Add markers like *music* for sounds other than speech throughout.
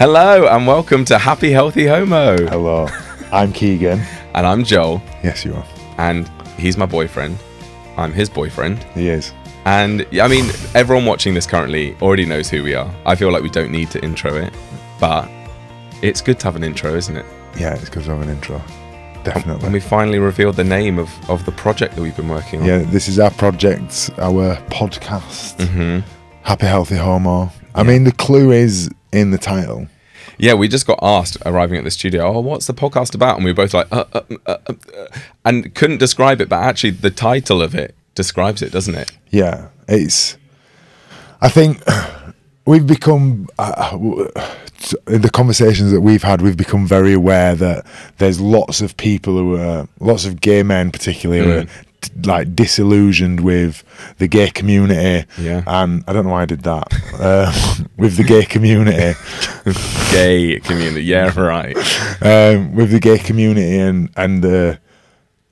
Hello and welcome to Happy Healthy Homo. Hello, I'm Keegan. And I'm Joel. Yes, you are. And he's my boyfriend. I'm his boyfriend. He is. And I mean, everyone watching this currently already knows who we are. I feel like we don't need to intro it, but it's good to have an intro, isn't it? Yeah, it's good to have an intro. Definitely. And we finally revealed the name of, of the project that we've been working on. Yeah, this is our project, our podcast, hmm Happy Healthy Homo. I mean, the clue is in the title. Yeah, we just got asked arriving at the studio, oh, what's the podcast about? And we were both like, uh, uh, uh, uh, uh," and couldn't describe it, but actually the title of it describes it, doesn't it? Yeah, it's. I think *sighs* we've become uh, in the conversations that we've had, we've become very aware that there's lots of people who are lots of gay men, particularly, who are Mm. Like disillusioned with the gay community. Yeah. and I don't know why I did that uh, *laughs* with the gay community. Gay community. Yeah, *laughs* right. um, with the gay community and and the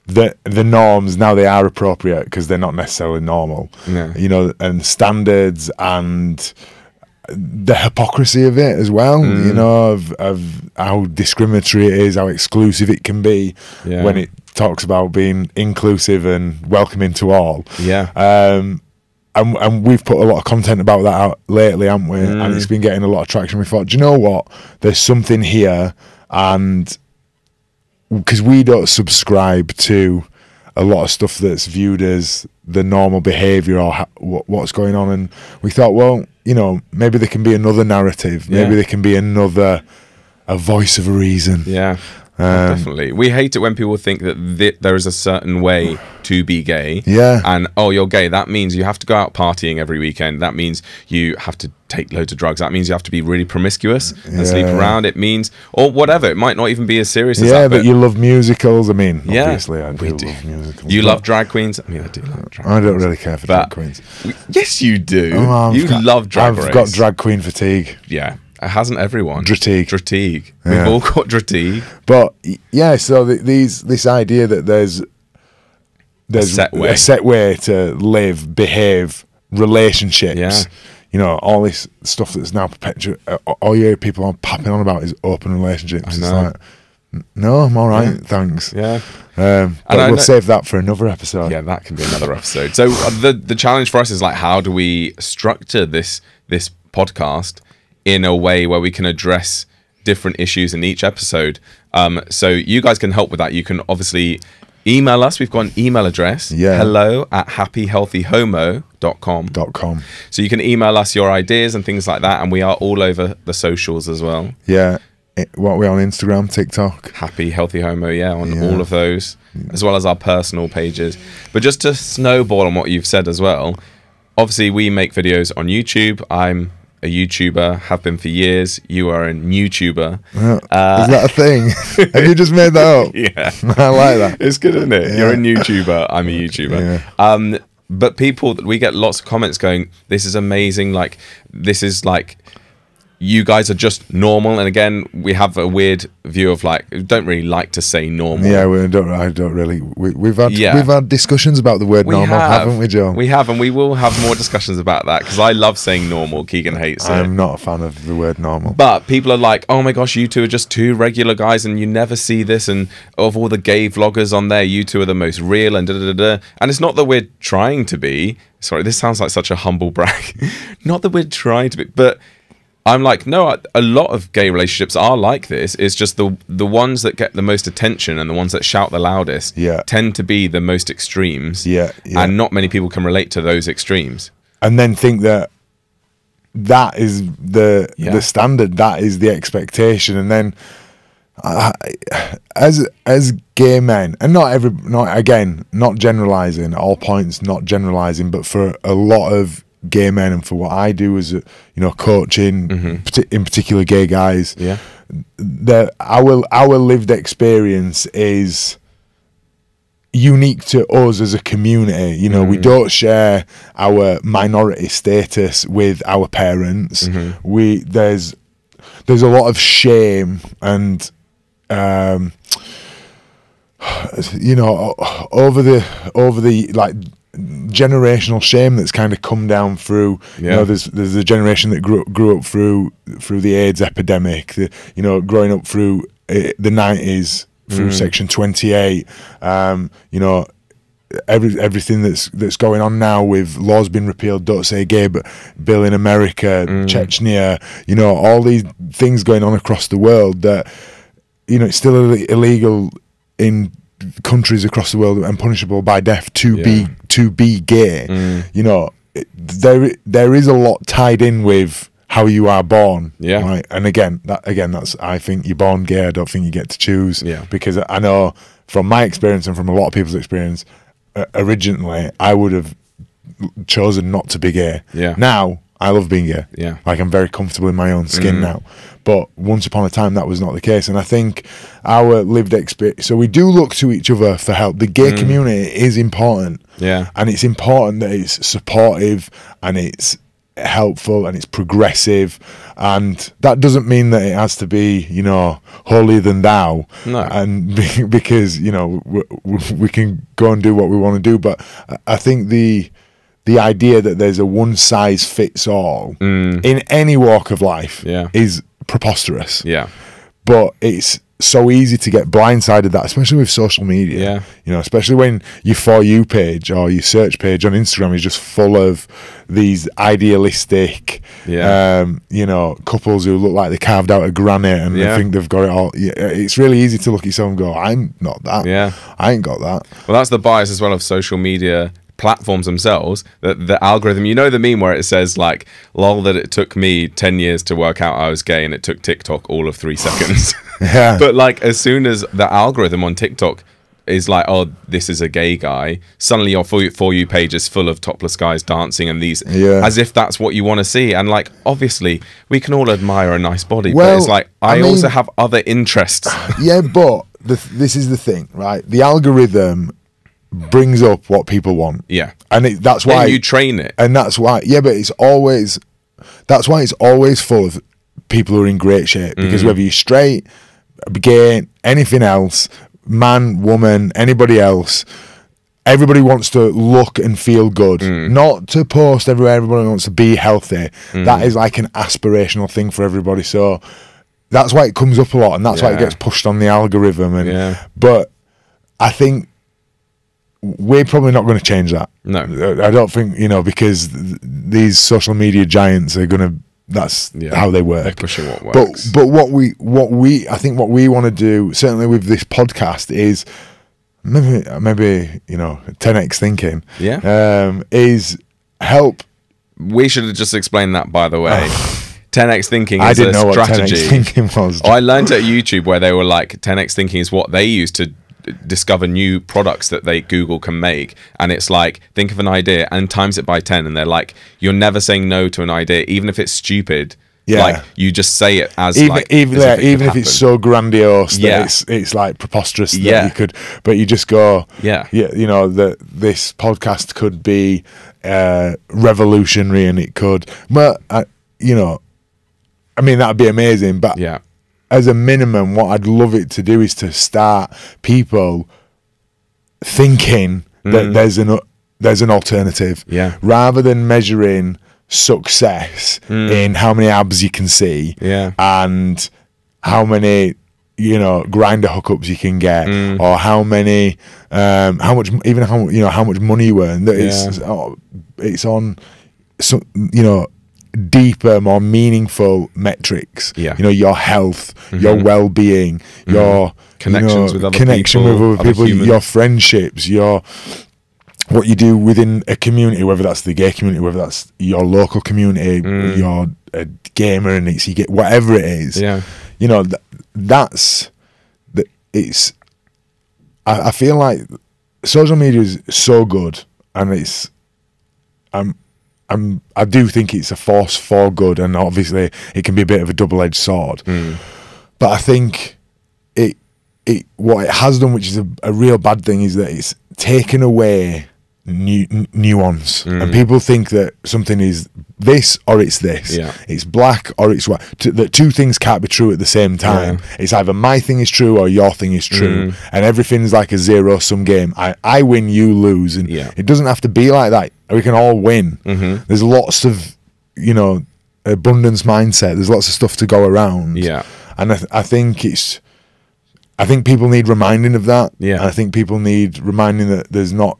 the the norms now they are appropriate because they're not necessarily normal. Yeah. You know, and standards and the hypocrisy of it as well. Mm. You know, of of how discriminatory it is, how exclusive it can be Yeah. when it talks about being inclusive and welcoming to all. Yeah. Um, and, and we've put a lot of content about that out lately, haven't we? And Mm. it's been getting a lot of traction. We thought, do you know what? There's something here, and because we don't subscribe to a lot of stuff that's viewed as the normal behaviour or ha- what, what's going on, and we thought, well, you know, maybe there can be another narrative. Maybe Yeah. there can be another a voice of reason. Yeah. Um, Definitely. We hate it when people think that th- there is a certain way to be gay. Yeah. And, oh, you're gay. That means you have to go out partying every weekend. That means you have to take loads of drugs. That means you have to be really promiscuous and sleep Yeah. around. It means, or whatever. It might not even be as serious as Yeah, that. but you love musicals. I mean, Yeah, obviously, I do, we do. love musicals. You love drag queens? I mean, I do love drag I don't really care for drag queens. We- Yes, you do. Oh, you got- love drag I've race. got drag queen fatigue. Yeah. Hasn't everyone? Dratigue. Dratigue. Yeah. We've all got dratigue. But yeah, so th these this idea that there's there's set way. a set way to live, behave, relationships. Yeah. You know, all this stuff that's now perpetual. uh, All you people are popping on about is open relationships. It's know. like, no, I'm all right, Yeah. thanks. Yeah. Um, but And we'll know- save that for another episode. yeah that can be another episode so uh, the the challenge for us is like how do we structure this this podcast in a way where we can address different issues in each episode um so you guys can help with that you can obviously email us we've got an email address Yeah. hello at happyhealthyhomo.com Dot com. so you can email us your ideas and things like that and we are all over the socials as well Yeah. It, what are we on Instagram, TikTok? happy healthy homo yeah on Yeah. all of those as well as our personal pages but just to snowball on what you've said as well obviously we make videos on youtube i'm a youtuber have been for years you are a youtuber Uh, Is that a thing? *laughs* Have you just made that up? *laughs* yeah *laughs* I like that. it's good isn't it you're a Yeah. youtuber i'm a youtuber Yeah. um but people we get lots of comments going this is amazing like this is like you guys are just normal and again we have a weird view of like don't really like to say normal Yeah, we don't. I don't really. We, we've had Yeah. we've had discussions about the word We normal, have. haven't we, Joe? We have, and we will have more discussions about that because I love saying normal. Keegan hates it. I'm not a fan of the word normal. But people are like, oh my gosh, you two are just two regular guys and you never see this. And of all the gay vloggers on there, you two are the most real and da da da da. And it's not that we're trying to be. Sorry, this sounds like such a humble *laughs* brag. not that we're trying to be, but I'm like, no, a- a lot of gay relationships are like this. It's just the the ones that get the most attention and the ones that shout the loudest Yeah. tend to be the most extremes. Yeah, yeah. And not many people can relate to those extremes. and then think that that is the Yeah. the standard, that is the expectation, and then I, as as gay men, and not every, not again, not generalizing, all points, not generalizing, but for a lot of gay men, and for what I do as a, you know coaching, mm-hmm. parti- in particular gay guys, Yeah. that our our lived experience is unique to us as a community. You know, we mm-hmm. don't share our minority status with our parents. Mm-hmm. We there's there's a lot of shame and um *sighs* you know over the over the like generational shame that's kind of come down through you know there's there's a generation that grew grew up through through the AIDS epidemic the, you know growing up through uh, the 90s through section 28 um you know every everything that's that's going on now with laws being repealed don't say gay but bill in america chechnya you know all these things going on across the world that you know it's still Ill- illegal in countries across the world and punishable by death to be to be gay you know there there is a lot tied in with how you are born Yeah. right and again that again that's i think you're born gay i don't think you get to choose Yeah. because i know from my experience and from a lot of people's experience uh, originally i would have chosen not to be gay Yeah. now i love being gay Yeah. like i'm very comfortable in my own skin Mm. now but once upon a time that was not the case and i think our lived experience so we do look to each other for help the gay community is important Mm. Yeah. and it's important that it's supportive and it's helpful and it's progressive and that doesn't mean that it has to be you know holier than thou No. and be, *laughs* because you know we, we can go and do what we want to do but i think the the idea that there's a one size fits all in any walk of life Mm. Yeah. is preposterous Yeah. but it's so easy to get blindsided that especially with social media Yeah. you know especially when your for you page or your search page on instagram is just full of these idealistic Yeah. um you know couples who look like they carved out of granite and Yeah. they think they've got it all it's really easy to look at yourself and go i'm not that Yeah. i ain't got that Well, that's the bias as well of social media platforms themselves. That the algorithm, you know, the meme where it says like, "Lol," that it took me ten years to work out I was gay, and it took TikTok all of three seconds. *laughs* *laughs* Yeah. But like, as soon as the algorithm on TikTok is like, "Oh, this is a gay guy," suddenly your for you, for you page is full of topless guys dancing and these, Yeah. as if that's what you want to see. And like, obviously, we can all admire a nice body, but Well, it's like I I, also have other interests. *laughs* yeah, but the, this is the thing, right? The algorithm brings up what people want. yeah. And it, that's why you train it. and that's why yeah but it's always that's why it's always full of people who are in great shape. Because mm. whether you're straight gay anything else man woman anybody else everybody wants to look and feel good. Mm. Not to post everywhere everybody wants to be healthy. Mm. That is like an aspirational thing for everybody. So that's why it comes up a lot and that's why it gets pushed on the algorithm. And Yeah. but i think we're probably not going to change that No. I don't think you know because th- these social media giants are gonna. That's Yeah. how they work. They're pushing what But works. but what we what we I think what we want to do certainly with this podcast is maybe maybe you know 10x thinking. Yeah. Um, is help. We should have just explained that, by the way. *sighs* 10x thinking is I didn't a know what strategy. 10x thinking was. Oh, I learned at YouTube where they were like 10x thinking is what they use to discover new products that they Google can make, and it's like think of an idea and times it by 10, and they're like you're never saying no to an idea, even if it's stupid. Yeah. Like you just say it as even like even as yeah, it even if it's so grandiose that Yeah. it's it's like preposterous that Yeah. you could but you just go Yeah. yeah you know that this podcast could be uh revolutionary and it could but uh, you know I mean that'd be amazing but yeah, as a minimum what I'd love it to do is to start people thinking that there's an there's an alternative Mm. Yeah. rather than measuring success in how many abs you can see Mm. Yeah. and how many you know Grindr hookups you can get Mm. or how many um how much even how you know how much money you earn that it's Yeah. oh, it's on some you know deeper more meaningful metrics Yeah. you know your health your well-being your Mm-hmm. Connections you know, with other connection people, with other other people humans. your friendships your what you do within a community, whether that's the gay community, whether that's your local community, Mm. you're a gamer and it's you get whatever it is. Yeah. You know, th- that's the it's. I, I feel like social media is so good, and it's. I'm, I'm. I do think it's a force for good, and obviously it can be a bit of a double-edged sword. Hmm. But I think it it what it has done, which is a, a real bad thing, is that it's taken away nu- n- nuance, and hmm. people think that something is this or it's this. Yeah. It's black or it's white. T- the two things can't be true at the same time. It's either my thing is true or your thing is true, Mm. and everything's like a zero sum game. I I win, you lose, and Yeah. it doesn't have to be like that. We can all win. Mm-hmm. There's lots of you know abundance mindset. There's lots of stuff to go around. Yeah. and I, th- I think it's. I think people need reminding of that. Yeah. And I think people need reminding that there's not,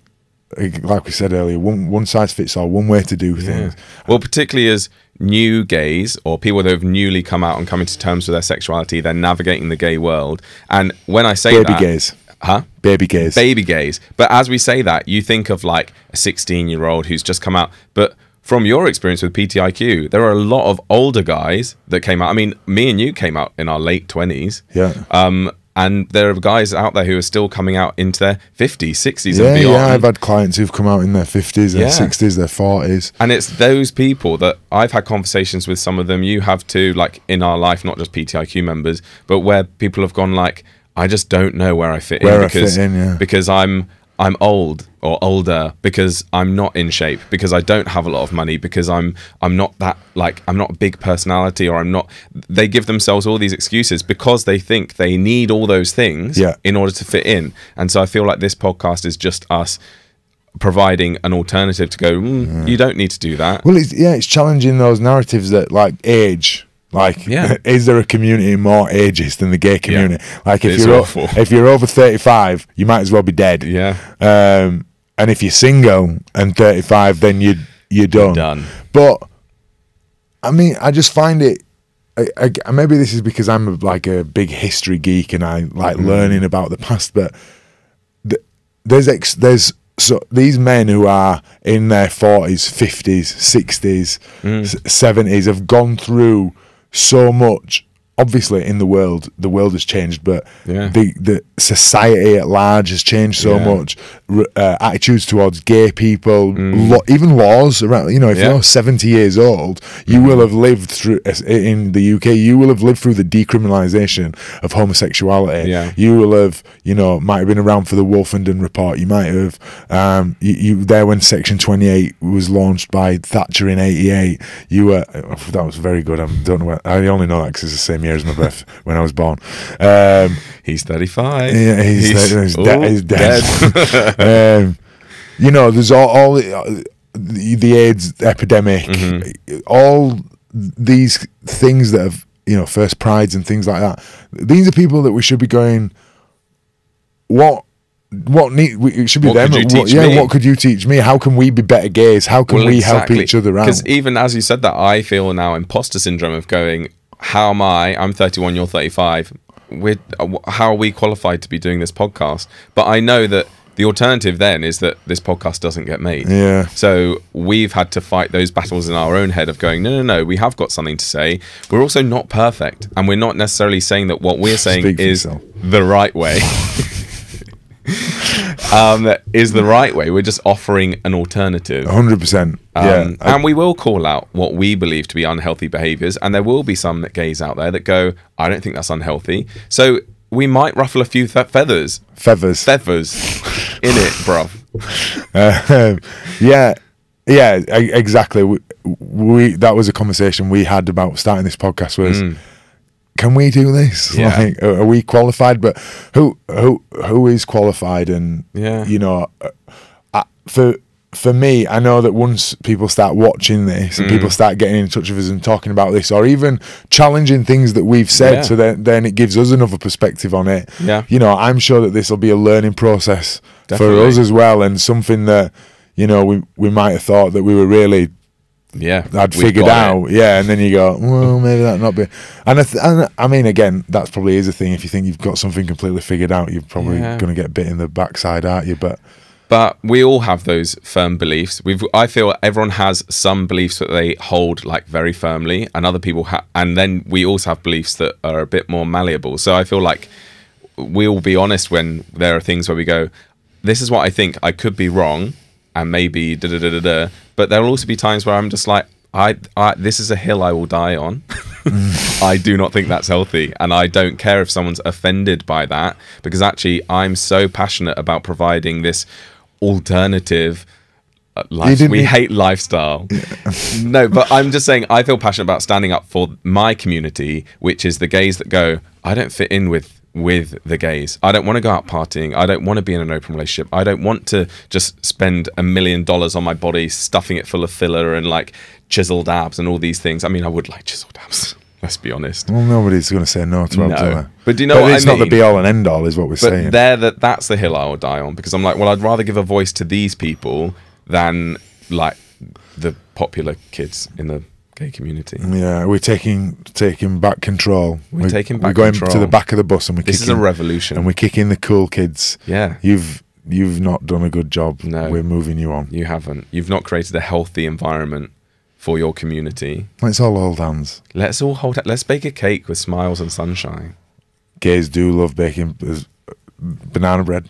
like we said earlier, one one size fits all, one way to do things. Well, particularly as new gays or people that have newly come out and coming to terms with their sexuality, they're navigating the gay world. And when I say Baby that, gays, huh? baby gays. baby gays. But as we say that, you think of like a 16 year old who's just come out. But from your experience with PTIQ, there are a lot of older guys that came out. I mean, me and you came out in our late 20s. Yeah. Um, and there are guys out there who are still coming out into their 50s, 60s, yeah, and beyond. yeah. I've had clients who've come out in their fifties, their Yeah. sixties, their forties. And it's those people that I've had conversations with some of them. You have too, like in our life, not just PTIQ members, but where people have gone like, I just don't know where I fit Where in I fit in, yeah. because I'm I'm old or older because I'm not in shape because I don't have a lot of money because I'm I'm not that like I'm not a big personality or I'm not. They give themselves all these excuses because they think they need all those things Yeah. in order to fit in. And so I feel like this podcast is just us providing an alternative to go. Mm, You don't need to do that. Well, it's, yeah, it's challenging those narratives that like age. Like, Yeah. *laughs* is there a community more ageist than the gay community? Like, if It's you're awful. if you're over thirty five, you might as well be dead. Yeah. Um, and if you're single and thirty five, then you you're done. done. But I mean, I just find it. I, I, maybe this is because I'm a, like a big history geek and I like Mm-hmm. learning about the past. But th- there's ex, there's so these men who are in their forties, fifties, sixties, Mm. seventies have gone through so much. Obviously, in the world, the world has changed, but Yeah. the the society at large has changed so Yeah. much. R- uh, attitudes towards gay people, lo- even laws around. You know, if Mm. Yeah. Mm. you're 70 years old, you will have lived through in the UK. You will have lived through the decriminalisation of homosexuality. Yeah. You will have, you know, might have been around for the Wolfenden report. You might have, um, you, you there when Section 28 was launched by Thatcher in '88. You were oh, that was very good. I don't know. What, I only know that because it's the same year as my birth when I was born. Um, He's 35. yeah, he's, he's, Ooh, dead. He's dead. *laughs* um, you know, there's all, all the, uh, the the AIDS epidemic, Mm-hmm. all these things that have, you know, first prides and things like that. These are people that we should be going. What? What need? we- It should be What them. what, yeah, me? what could you teach me? How can we be better gays? How can we help each other out? Because even as you said that, I feel now imposter syndrome of going, how am I? I'm 31, you're 35. We're, uh, how are we qualified to be doing this podcast? But I know that the alternative then is that this podcast doesn't get made. Yeah. So we've had to fight those battles in our own head of going, no, no, no, we have got something to say. We're also not perfect. And we're not necessarily saying that what we're *laughs* saying Speak is the right way. *laughs* *laughs* um, is the right way. We're just offering an alternative. hundred percent. Yeah, Um, I- and we will call out what we believe to be unhealthy behaviors. And there will be some gays out there that go, I don't think that's unhealthy. So we might ruffle a few fe- feathers, feathers. feathers *laughs* in it, bruv. Um, yeah, yeah, exactly. We, we that was a conversation we had about starting this podcast. Was can we do this? Mm. Yeah. Like, are we qualified? But who who who is qualified? And Yeah. you know, uh, uh, for for me, I know that once people start watching this and Mm. people start getting in touch with us and talking about this, or even challenging things that we've said, Yeah. so then then it gives us another perspective on it. Yeah. you know, I'm sure that this will be a learning process Definitely. for us as well, and something that you know we we might have thought that we were really Yeah. I'd figured got it. out, yeah, and then you go, well, maybe that not be, and I, th- and I mean, again, that's probably is a thing. If you think you've got something completely figured out, you're probably Yeah. going to get bit in the backside, aren't you? But But we all have those firm beliefs. We've, I feel everyone has some beliefs that they hold like very firmly, and other people have, and then we also have beliefs that are a bit more malleable. So I feel like we'll be honest when there are things where we go, "This is what I think. I could be wrong, and maybe da da da da da." But there will also be times where I'm just like, "I, I this is a hill I will die on." *laughs* I do not think that's healthy. And I don't care if someone's offended by that because actually I'm so passionate about providing this alternative uh, life. We hate lifestyle. *laughs* no, but I'm just saying I feel passionate about standing up for my community, which is the gays that go, I don't fit in with with the gays. I don't want to go out partying. I don't want to be in an open relationship. I don't want to just spend a million dollars on my body, stuffing it full of filler and like chiseled abs and all these things. I mean, I would like chiseled abs. *laughs* Let's be honest. Well, nobody's going to say no to No. Abdullah. But do you know what it's I not the be all and end all, is what we're But saying. there, that that's the hill I will die on because I'm like, well, I'd rather give a voice to these people than like the popular kids in the gay community. yeah, we're taking taking back control. We're taking back. We're going to the back of the bus and we're This is kicking a revolution. and we're kicking the cool kids. yeah, You've you've not done a good job. No. We're moving you on. you haven't. You've not created a healthy environment for your community. Let's all hold hands. Let's all hold. Let's bake a cake with smiles and sunshine. Gays do love baking uh, banana bread.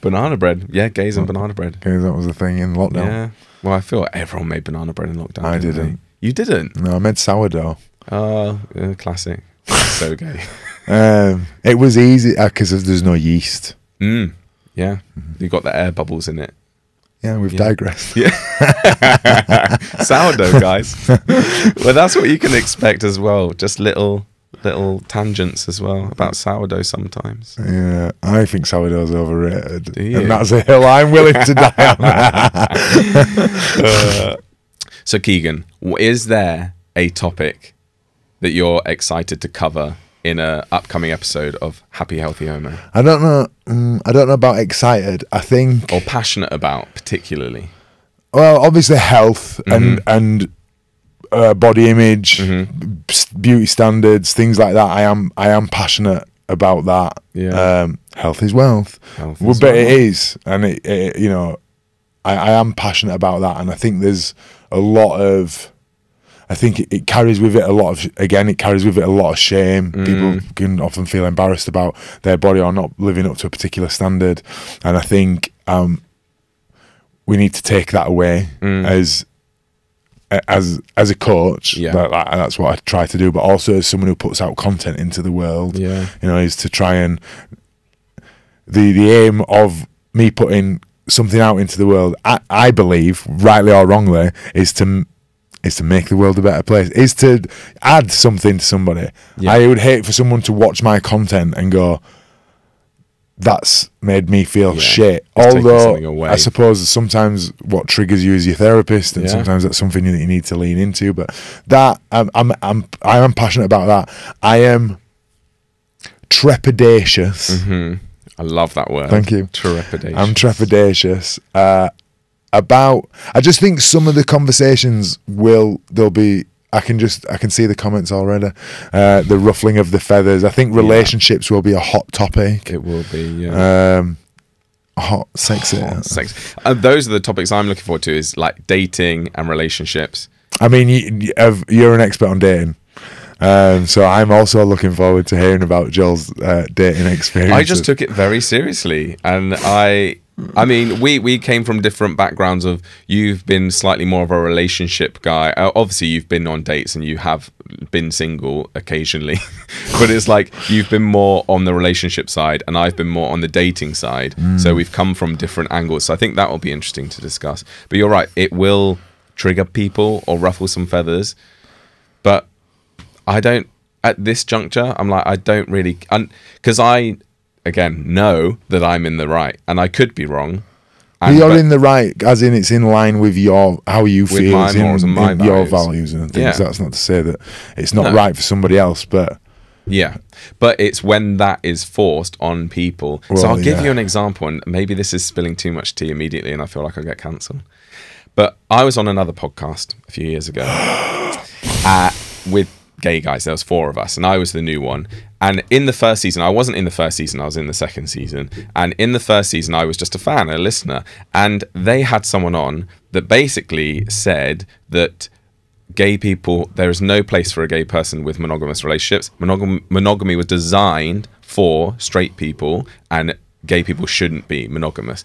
Banana bread. Yeah, gays and banana bread. Gays, that was the thing in lockdown. Yeah. Well, I feel like everyone made banana bread in lockdown. I didn't didn't. You didn't. No, I meant sourdough. Oh, yeah, classic. *laughs* so gay. Um, it was easy because there's no yeast. Mm. Yeah. You got the air bubbles in it. Yeah, we've Yeah. digressed. *laughs* *laughs* sourdough guys well that's what you can expect as well just little little tangents as well about sourdough sometimes Yeah, I think sourdough's overrated, and that's a hill I'm willing to die on. So keegan is there a topic that you're excited to cover in an upcoming episode of happy healthy homo I don't know. Mm, I don't know about excited. I think. or passionate about particularly Well, obviously health Mm-hmm. and and uh, body image, s- beauty standards, things like that. I am I am passionate about that. Yeah. Um, health is wealth. Health well, is but it wealth. is, and it, it you know, I, I am passionate about that, and I think there's a lot of. I think it, it carries with it a lot of again. It carries with it a lot of shame. Mm. People can often feel embarrassed about their body or not living up to a particular standard, and I think um, we need to take that away as as as a coach. Yeah. that, that- that's what I try to do. But also as someone who puts out content into the world. Yeah. you know, is to try and the the aim of me putting something out into the world. I, I believe, rightly or wrongly, is to is to make the world a better place. Is to add something to somebody. Yeah. I would hate for someone to watch my content and go. That's made me feel Yeah. shit. It's Although. I suppose sometimes what triggers you is your therapist, and Yeah. sometimes that's something that you need to lean into. But that I'm I'm I'm I am passionate about that. I am trepidatious. hmm i love that word Thank you. trepidation I'm trepidatious uh, about. I just think some of the conversations will there'll be. I can just I can see the comments already. Uh, the ruffling of the feathers. I think relationships will be a hot topic. it will be yeah Um, hot, sexy. Hot sex. And those are the topics I'm looking forward to is like dating and relationships. I mean, you, you're an expert on dating. Um, so I'm also looking forward to hearing about Joel's uh, dating experience. I just took it very seriously, and I, I mean, we we came from different backgrounds. Of you've been slightly more of a relationship guy. Uh, obviously, you've been on dates and you have been single occasionally, *laughs* but it's like you've been more on the relationship side, and I've been more on the dating side. So we've come from different angles. So I think that will be interesting to discuss. But you're right; it will trigger people or ruffle some feathers, but I don't at this juncture. I'm like I don't really, because I again know that I'm in the right, and I could be wrong. And, you're but- in the right, as in it's in line with your how you With feel, my in, morals and my in your values. values and things. Yeah. That's not to say that it's not No. right for somebody else, but Yeah, but it's when that is forced on people. so I'll give yeah. you an example, and maybe this is spilling too much tea immediately, and I feel like I'll get cancelled. But I was on another podcast a few years ago *gasps* uh, with gay guys. There was four of us, and I was the new one. And in the first season, I wasn't in the first season. I was in the second season. And in the first season, I was just a fan, a listener. And they had someone on that basically said that gay people there is no place for a gay person with monogamous relationships Monogam- monogamy was designed for straight people and gay people shouldn't be monogamous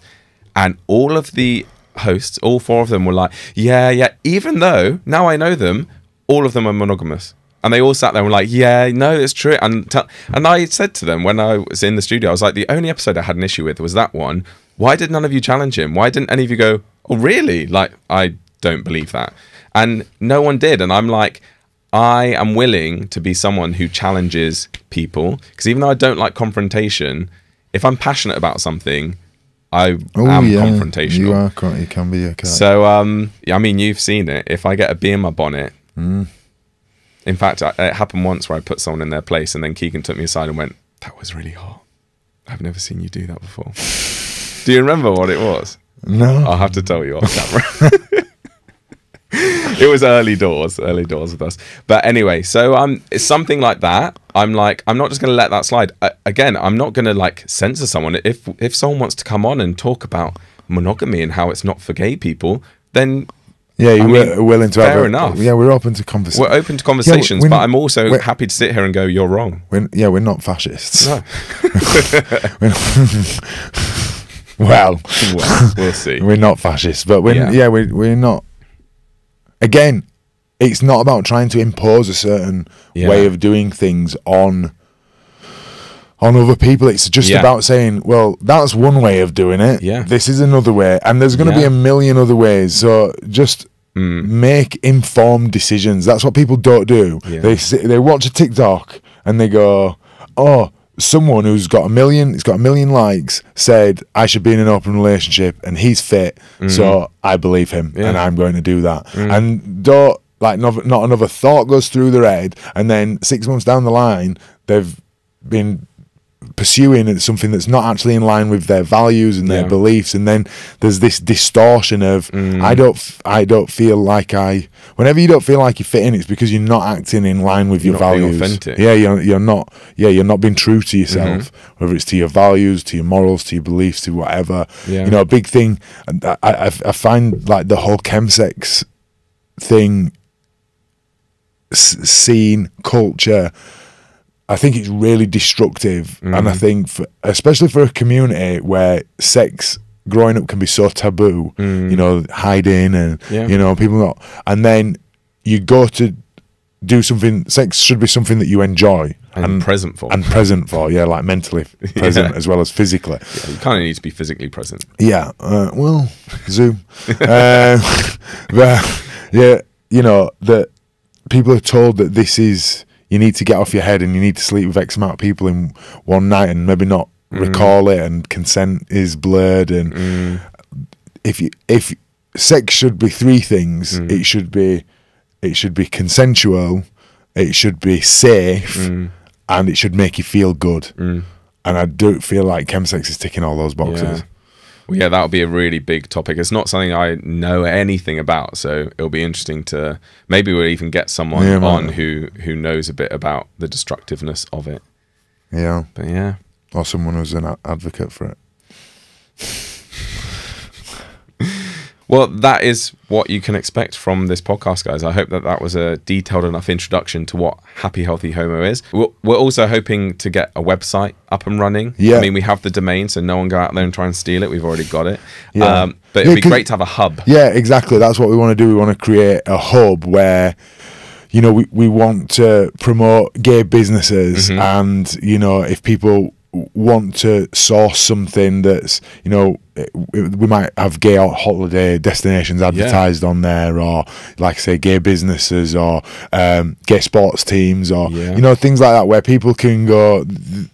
and all of the hosts all four of them were like yeah yeah even though now i know them all of them are monogamous and they all sat there and were like yeah no it's true and t- and i said to them when i was in the studio i was like the only episode i had an issue with was that one why did none of you challenge him why didn't any of you go Oh, really? Like, I don't believe that. And no one did. And I'm like, I am willing to be someone who challenges people because even though I don't like confrontation, if I'm passionate about something, I Oh am yeah, confrontational. you are. You can be cat. So, um, yeah, I mean, you've seen it. If I get a bee in my bonnet, Mm. In fact, I, it happened once where I put someone in their place, and then Keegan took me aside and went, "That was really hot. I've never seen you do that before." *laughs* do you remember what it was? no, I'll have to tell you off camera. *laughs* it was early doors, early doors with us. But anyway, so um, it's something like that. I'm like, I'm not just going to let that slide. I, again, I'm not going to like censor someone. If if someone wants to come on and talk about monogamy and how it's not for gay people, then yeah, you're were mean, willing to have. fair a- enough. Yeah, we're open to conversation. we're open to conversations. we're but not- I'm also happy to sit here and go, "You're wrong." We're, yeah, we're not fascists. No. *laughs* *laughs* well, well, we'll *laughs* see. we're not fascists, but we're Yeah. yeah, we're we're not. Again, it's not about trying to impose a certain Yeah. way of doing things on on other people. It's just Yeah. about saying, well, that's one way of doing it. Yeah. This is another way, and there's going to be a million other ways. So just make informed decisions. That's what people don't do. Yeah. They sit, they watch a TikTok and they go, "Oh, someone who's got a million, it's got a million likes, said I should be in an open relationship, and he's fit, so I believe him, Mm. Yeah. Mm. and I'm going to do that." And don't like not, not another thought goes through their head, and then six months down the line, they've been pursuing something that's not actually in line with their values and their Yeah. beliefs and then there's this distortion of Mm. i don't f- i don't feel like i whenever you don't feel like you fit in it's because you're not acting in line with your You're being values. Mm-hmm. yeah you're, you're not yeah you're not being true to yourself whether it's to your values to your morals to your beliefs to whatever Yeah. you know a big thing I, I i find like the whole chemsex thing s- scene culture I think it's really destructive, and I Mm. think, for, especially for a community where sex growing up can be so taboo, you know, hiding and Mm. Yeah. you know people not, and then you go to do something. Sex should be something that you enjoy And present for. and present for, yeah, like mentally *laughs* present Yeah. as well as physically. Yeah, you kind of need to be physically present. Yeah, uh, well, Zoom. *laughs* um, *laughs* but yeah, you know that people are told that this is you need to get off your head and you need to sleep with X amount of people in one night and maybe not mm. recall it and consent is blurred and mm. if you if sex should be three things, mm. it should be it should be consensual, it should be safe, and it should make you feel good. And I don't feel like chemsex is ticking all those boxes. Yeah. Well, yeah, that'll be a really big topic. It's not something I know anything about, so it'll be interesting to maybe we'll even get someone Yeah, on who who knows a bit about the destructiveness of it. Yeah. But yeah, or someone who's an advocate for it. *laughs* well, that is what you can expect from this podcast, guys. I hope that that was a detailed enough introduction to what Happy Healthy Homo is. We're, we're also hoping to get a website up and running. Yeah. I mean, we have the domain, so no one go out there and try and steal it. We've already got it. Yeah. Um, but it'd be great to have a hub. Yeah, exactly. That's what we want to do. We want to create a hub where, you know, we, we want to promote gay businesses, Mm-hmm. and you know, if people want to source something that's, you know, we might have gay holiday destinations advertised on there, or like I say, gay businesses, or um, gay sports teams, or Yeah. you know, things like that, where people can go.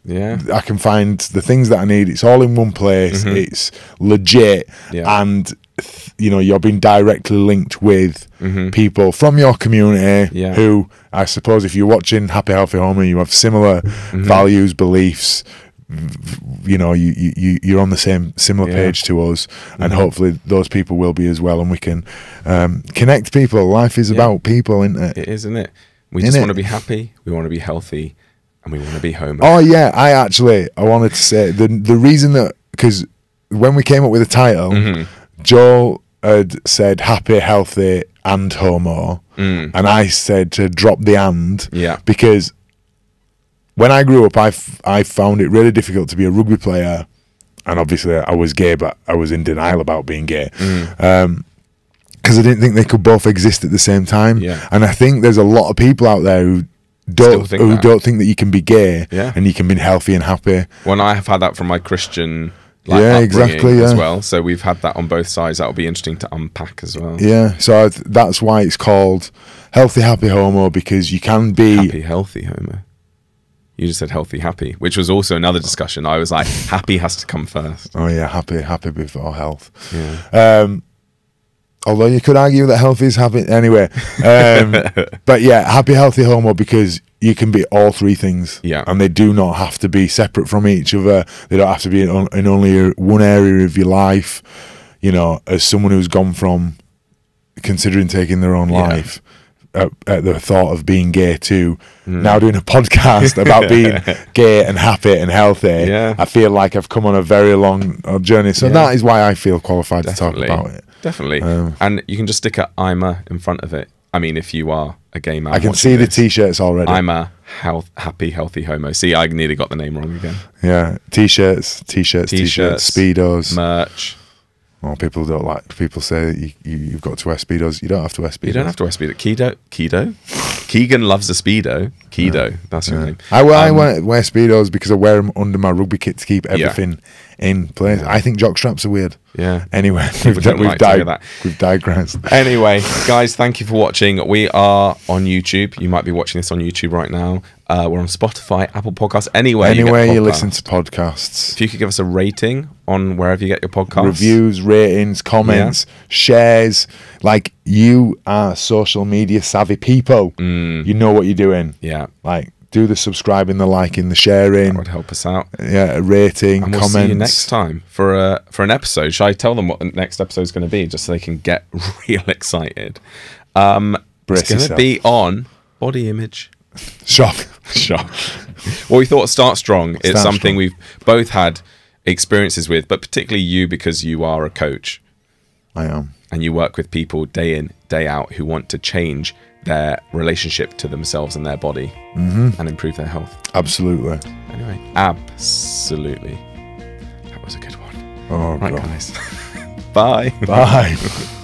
Yeah. I can find the things that I need. It's all in one place. It's legit, Mm-hmm. Yeah. and you know you're being directly linked with people from your community Mm-hmm. Yeah. who I suppose if you're watching Happy Healthy Home and you have similar Mm-hmm. values, beliefs. You know, you, you you- you're on the same similar Yeah. Mm-hmm. page to us, and hopefully those people will be as well, and we can um, connect people. Life is Yeah. about people, isn't it? It is, isn't it? We just want to be happy. We want to be healthy, and we want to be home Oh yeah, I actually I wanted to say the the reason that because when we came up with the title, Mm-hmm. Joel had said happy, healthy, and homo, and I said to drop the and Mm. Yeah. because when I grew up, I, f- I found it really difficult to be a rugby player, and obviously I was gay, but I was in denial about being gay. Mm. Um, because I didn't think they could both exist at the same time, Yeah. and I think there's a lot of people out there who don't think who that. don't think that you can be gay Yeah. and you can be healthy and happy. When I have had that from my Christian like Yeah, exactly, as well. So we've had that on both sides. That'll be interesting to unpack as well. Yeah, so I th- that's why it's called healthy, happy homo because you can be. Happy, healthy homo. You just said healthy, happy, which was also another discussion. I was like, happy has to come first. Oh yeah, happy, happy before health. Yeah. Um, although you could argue that health is happy anyway. Um, *laughs* but yeah, happy, healthy homo because you can be all three things. Yeah. and they do not have to be separate from each other. They don't have to be in, on- in only one area of your life. You know, as someone who's gone from considering taking their own Yeah. life. At, at the thought of being gay too, now doing a podcast about *laughs* being gay and happy and healthy, Yeah. I feel like I've come on a very long uh, journey. So Yeah. that is why I feel qualified Definitely. to talk about it. Definitely. Um, and you can just stick a I'm a in front of it. I mean, if you are a gay man, I can see the t-shirts already. I'm a health, happy, healthy homo. See, I nearly got the name wrong again. yeah, t-shirts, t-shirts, T-shirts, t-shirts, speedos. Merch. Well, people don't like. People say you, you, you've got to wear speedos. You don't have to wear speedos. You don't have to wear speedo. Keto. Keto. Keegan loves a speedo. Keto. That's your Yeah. name. I, Um, wear, wear speedos because I wear them under my rugby kit to keep everything in place. I think jock straps are weird. Yeah. Anyway, *laughs* we've, don't we've, like to hear dig- that. we've digressed. Anyway, guys, thank you for watching. We are on YouTube. You might be watching this on YouTube right now. Uh, we're on Spotify, Apple Podcasts, anywhere. Anywhere you, you, listen to podcasts, If you could give us a rating on wherever you get your podcasts. reviews, ratings, comments, shares, like you are social media savvy people. Mm. You know what you're doing. Yeah, Like, do the subscribing, the liking, the sharing, that would help us out. yeah, rating, And we'll comments. see you next time for a for an episode. Should I tell them what the next episode is going to be, just so they can get *laughs* real excited? Um, Brace it's going to be on body image. Shock. Shock. well, we thought start strong. It's something strong. we've both had experiences with, but particularly you because you are a coach I am. and you work with people day in, day out who want to change their relationship to themselves and their body mm-hmm. and improve their health. Absolutely. Anyway, absolutely. That was a good one. Oh, Right, God. guys. *laughs* Bye. Bye. *laughs*